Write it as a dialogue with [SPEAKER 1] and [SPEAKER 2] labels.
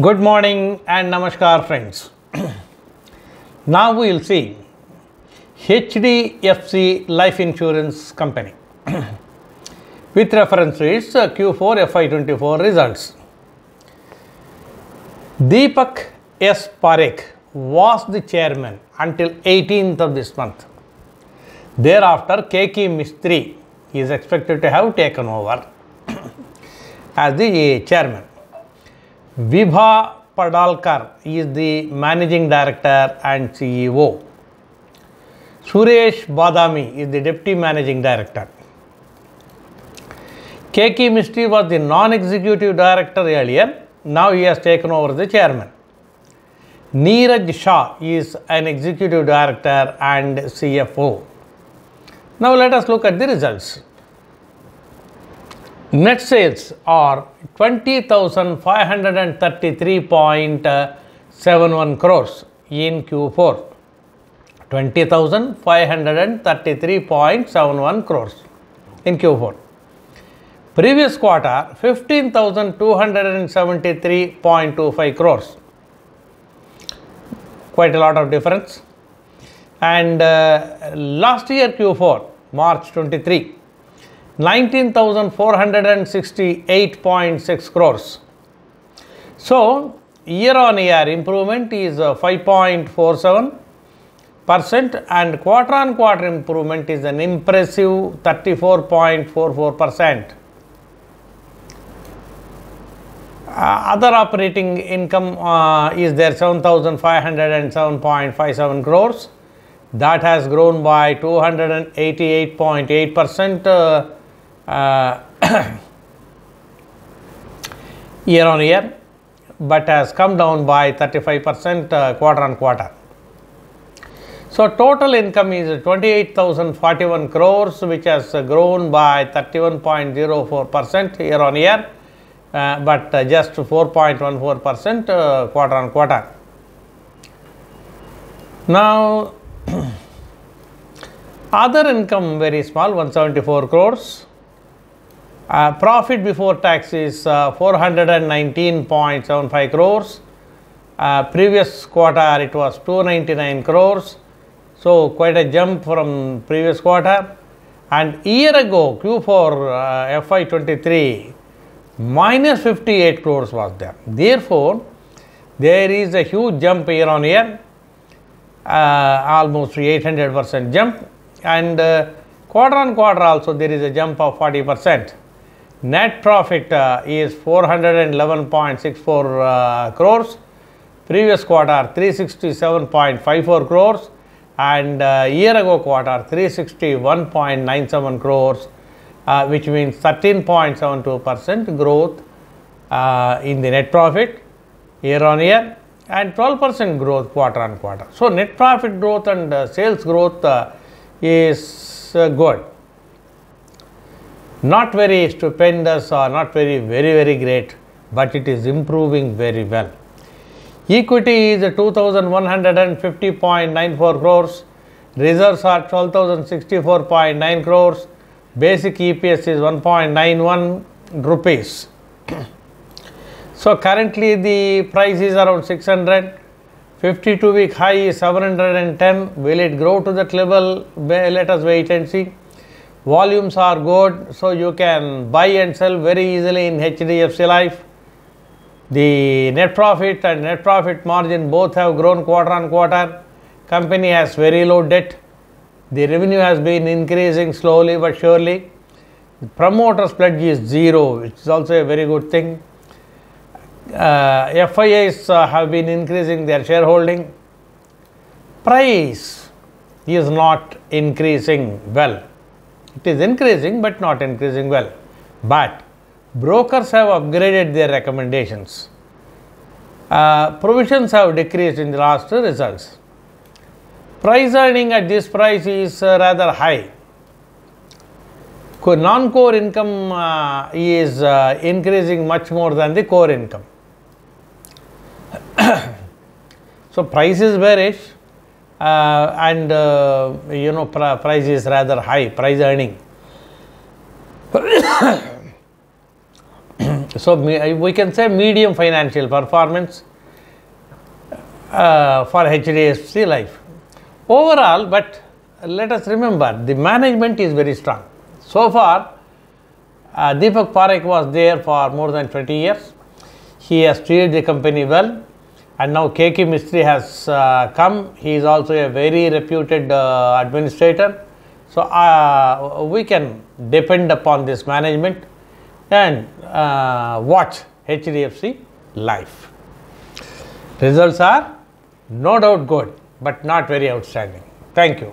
[SPEAKER 1] Good morning and namaskar, friends. now we will see HDFC Life Insurance Company with reference to its uh, Q4 FY24 results. Deepak S. Parekh was the chairman until 18th of this month. Thereafter, KK Mistry is expected to have taken over as the chairman. Vibha Padalkar is the managing director and CEO. Suresh Badami is the deputy managing director. KK Mistry was the non-executive director earlier. Now he has taken over the chairman. Neeraj Shah is an executive director and CFO. Now let us look at the results. Net sales are 20,533.71 crores in Q4. 20,533.71 crores in Q4. Previous quarter 15,273.25 crores. Quite a lot of difference. And uh, last year Q4, March 23, 19,468.6 crores. So, year on year improvement is uh, 5.47 percent and quarter on quarter improvement is an impressive 34.44 percent. Uh, other operating income uh, is there 7507.57 crores that has grown by 288.8 percent uh, year on year but has come down by 35 percent uh, quarter on quarter. So, total income is 28,041 crores which has uh, grown by 31.04 percent year on year uh, but uh, just 4.14 percent uh, quarter on quarter. Now, other income very small 174 crores. Uh, profit before tax is uh, 419.75 crores. Uh, previous quarter it was 299 crores. So, quite a jump from previous quarter. And year ago Q4 uh, FY23 minus 58 crores was there. Therefore, there is a huge jump year on year, uh, almost 800 percent jump and uh, quarter on quarter also there is a jump of 40 percent. Net profit uh, is 411.64 uh, crores, previous quarter 367.54 crores and uh, year ago quarter 361.97 crores uh, which means 13.72 percent growth uh, in the net profit year on year and 12 percent growth quarter on quarter. So, net profit growth and uh, sales growth is good. Not very stupendous or not very very very great, but it is improving very well. Equity is 2150.94 crores, reserves are 12064.9 crores, basic EPS is 1.91 rupees. so, currently the price is around 600, 52 week high is 710. Will it grow to that level? Let us wait and see. Volumes are good, so you can buy and sell very easily in HDFC Life. The net profit and net profit margin both have grown quarter on quarter. Company has very low debt. The revenue has been increasing slowly but surely. Promoters pledge is zero, which is also a very good thing. Uh, FIAs uh, have been increasing their shareholding. Price is not increasing well. It is increasing but not increasing well. But brokers have upgraded their recommendations. Uh, provisions have decreased in the last results. Price earning at this price is uh, rather high. Non-core income uh, is uh, increasing much more than the core income. so, price is bearish and uh, you know pr- price is rather high, price earning. So, we can say medium financial performance uh, for HDFC Life. Overall, but let us remember the management is very strong. So far, uh, Deepak Parekh was there for more than 20 years. He has treated the company well, and now KK Mistry has uh, come. He is also a very reputed uh, administrator. So uh, we can depend upon this management and uh, watch HDFC Life. Results are no doubt good, but not very outstanding. Thank you.